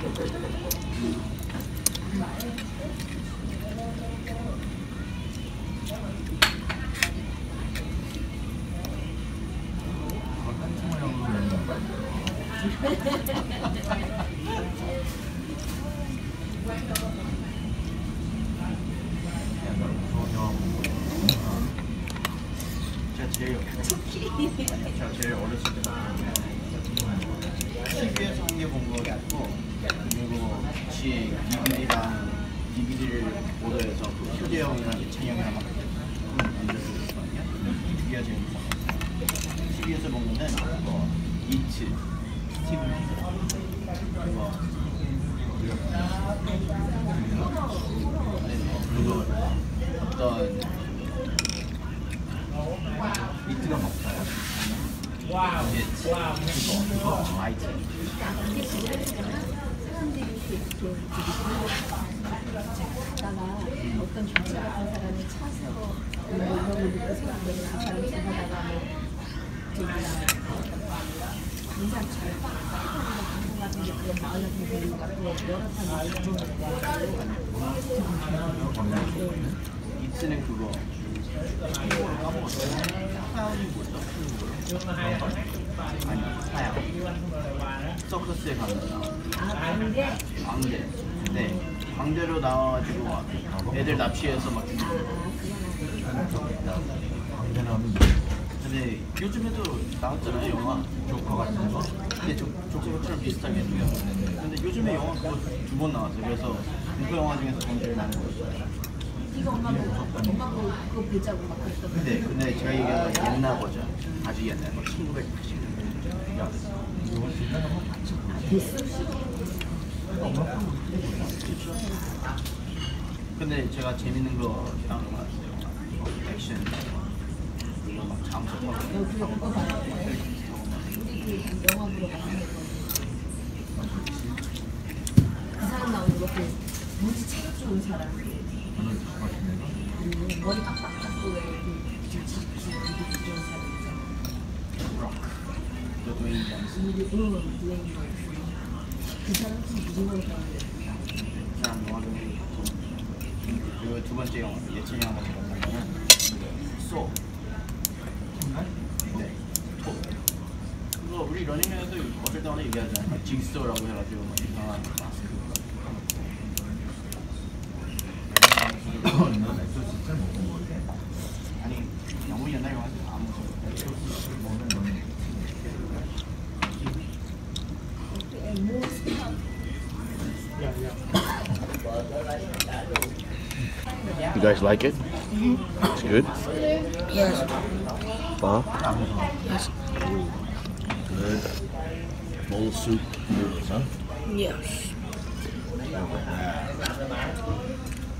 제가 제일 어렸을 때 TV에서 한개본 거였고 그리고 같이 DVD랑 DVD를 오더해서 그 휴대용이랑 예찬 형이랑 막 만들었거든요. DVD가 제일 무서웠어요. TV에서 본 거는 뭐 이츠, 스티븐 킹, 그리고 그리고 어떤 이트가 먹 와우. 그거 그거 마이트. 갔다가 어떤 교체 같은 사람이 차서 뭐거 믿고 생각하면 그 사람 뭐 저기나 인사철 방송 같은 게 그런 마을 같은 데 갖고 여러 사람이 들어오는 이트는 그거. 아니. 서커스에 가면 아 근데 광대. 네. 광대로 나와가지고 막 애들 납치해서 막. 근데 요즘에도 나왔잖아요 영화 조커 같은 거. 근데 조, 조커처럼 비슷하게. 근데 요즘에 영화 그거 두 번 나왔어요. 그래서 그 영화 중에서 전 제일 많이 봤어요. 이거 엄마 보고 엄마 보고 그거 보자고 막 그랬던 근데 근데 제가 얘기한 건 옛날 버전. 아주 옛날 거. 1980년대. 근데 제가 재밌는 거 나온 거 같아요. 액션. 그리고 막 그거 봐요. 우리 그 영화 보러 그 사람 나오는 거그 무지 체력 좋은 사람 음, 머리 빡빡 좋은 사람 있잖아. 우리 응 유행인 거 있어 그 사람 좀두 번째 영화 예찬이 영화 같은 거는 소. 네. 토. 그거 우리 러닝맨에도 어쩔 때마다 얘기하잖아요. 징스토라고 해가지고 막 이상한 마스크. 아니 너무 옛날 영화지 안 무서워. You guys like it? It's good? Yes Huh? Yes Good. Bowl of soup. Huh? Yes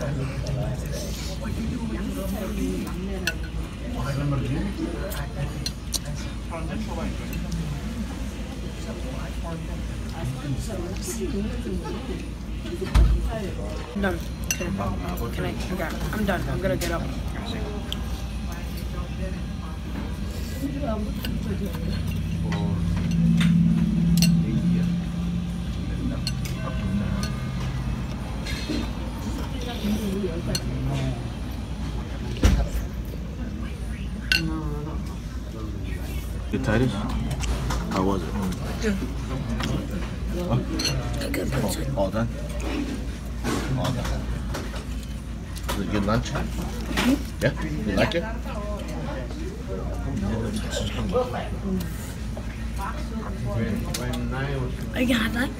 I'm done. Can I? Okay. I'm done. I'm gonna get up. Four. Good Titus? How was it? Oh, all done? All done. Was it good lunch? Yeah? You like it? Are you gonna have that?